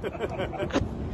Fourteen hours after we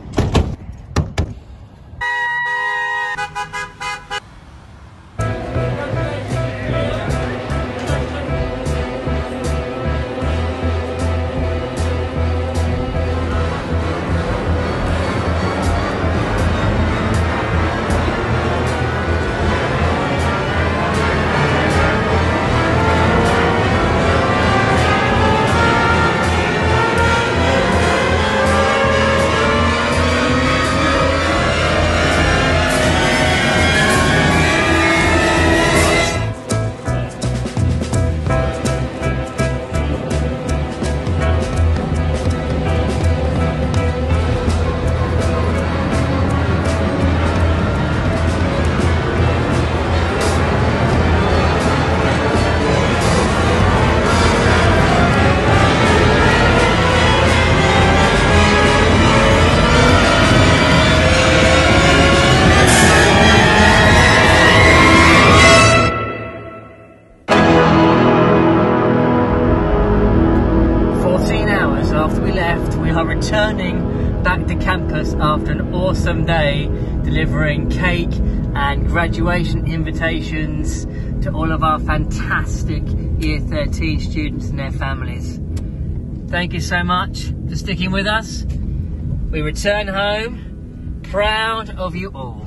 left, we are returning back to campus after an awesome day delivering cake and graduation invitations to all of our fantastic Year 13 students and their families. Thank you so much for sticking with us. We return home proud of you all.